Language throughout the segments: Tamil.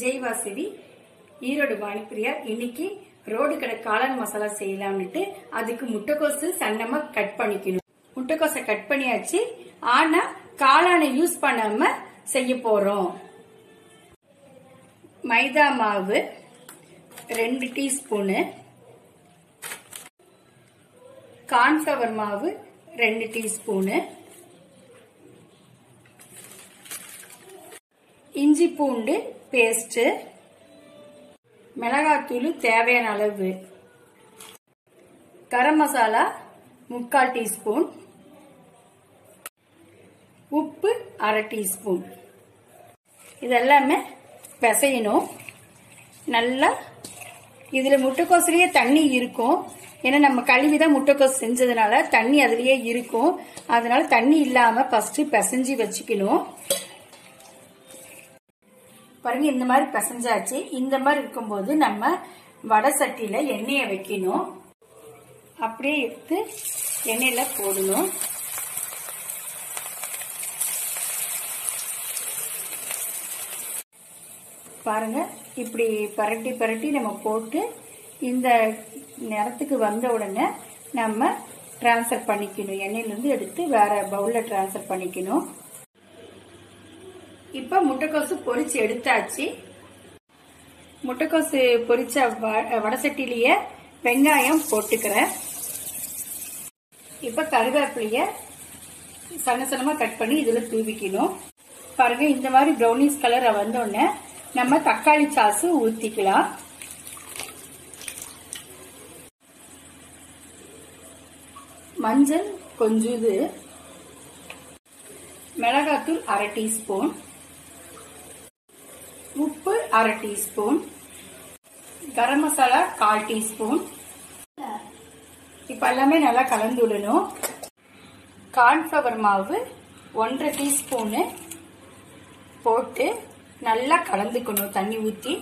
ஜெய் வாசவி ஈரோடு வாணிப்பிரியா இன்னைக்கு ரோடு கடை காளான் மசாலா செய்யலாம்னுட்டு அதுக்கு முட்டைக்கோசு சன்னமா கட் பண்ணிக்கணும். முட்டைக்கோசை கட் பண்ணியாச்சு. ஆனா காளானை யூஸ் பண்ணாம செய்ய போறோம். மைதா மாவு ரெண்டு டீஸ்பூனு. கார்ன்ஃபிளவர் மாவு ரெண்டு டீஸ்பூனு. இஞ்சி பூண்டு பேஸ்ட் மிளகாத்தூள் தேவையான அளவு கரம் மசாலா முக்கால் டீஸ்பூன் உப்பு அரை டீஸ்பூன். இதெல்லாமே பிசையணும். நல்லா இதுல முட்டைக்கோசுலயே தண்ணி இருக்கும். ஏன்னா நம்ம கழுவி தான் முட்டைக்கோசு செஞ்சதுனால தண்ணி அதுலயே இருக்கும். அதனால தண்ணி இல்லாம ஃபஸ்ட்டு பிசைஞ்சு வச்சுக்கணும். பாருங்க இந்த மாதிரி பிசைஞ்சாச்சு. இந்த மாதிரி இருக்கும்போது நம்ம வடை சட்டியில எண்ணெயை வைக்கணும். அப்படியே எடுத்து எண்ணெயில போடணும். பாருங்க இப்படி பரட்டி பரட்டி நம்ம போட்டு இந்த நேரத்துக்கு வந்த உடனே நம்ம டிரான்ஸ்ஃபர் பண்ணிக்கணும். எண்ணெயிலிருந்து எடுத்து வேற பவுல்ல டிரான்ஸ்ஃபர் பண்ணிக்கணும். இப்ப முட்டைக்கோசு பொரிச்சு எடுத்தாச்சு. முட்டைக்கோசு பொரிச்ச வ- வடசட்டிலேயே வெங்காயம் போட்டுக்கிறேன். இப்ப கருவேப்பிலைய சன்ன சன்னமா கட் பண்ணி இதுல தூவிக்கணும். பாருங்க இந்த மாதிரி ப்ரௌனிஸ் கலர் வந்தோடனே நம்ம தக்காளி சாசு ஊத்திக்கலாம். மஞ்சள் கொஞ்சம் இது மிளகாத்தூள் அரை டீஸ்பூன். அரை டீஸ்பூன். கரம் மசாலா கால் டீஸ்பூன். இப்ப எல்லாமே நல்லா கலந்து விடணும். கார்ன்ஃபிளவர் மாவு ஒன்றரை டீஸ்பூனு போட்டு நல்லா கலந்துக்கணும் தண்ணி ஊற்றி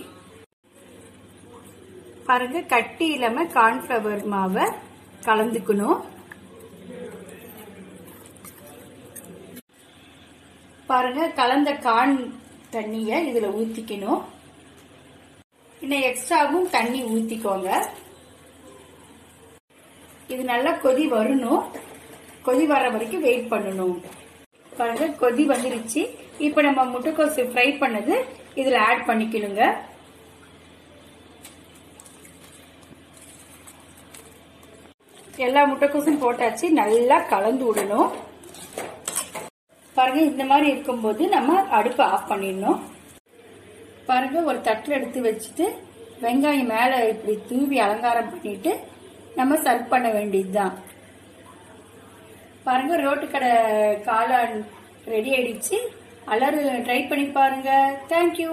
பாருங்க கட்டி இல்லாம கார்ன்ஃபிளவர் மாவை கலந்துக்கணும். பாருங்க கலந்த கான் தண்ணிய இதுல ஊத்திக்கணும். இன்னும் எக்ஸ்ட்ராவும் தண்ணி ஊத்திக்கோங்க. இது நல்லா கொதி வரணும். கொதி வர்ற வரைக்கும் வெயிட் பண்ணணும். பாருங்க கொதி வந்துருச்சு. இப்ப நம்ம முட்டைக்கோசு ஃப்ரை பண்ணது இதுல ஆட் பண்ணிக்கணுங்க. எல்லா முட்டைக்கோசும் போட்டாச்சு நல்லா கலந்து விடணும். பாருங்க இந்த மாதிரி இருக்கும்போது நம்ம அடுப்பை ஆஃப் பண்ணிடணும். பாருங்க ஒரு தட்டில் எடுத்து வச்சுட்டு வெங்காயம் மேலே இப்படி தூவி அலங்காரம் பண்ணிட்டு நம்ம சர்வ் பண்ண வேண்டியதுதான். பாருங்க ரோட்டு கடை காளான் ரெடி ஆயிடுச்சு. எல்லாரும் ட்ரை பண்ணி பாருங்க. தேங்க்யூ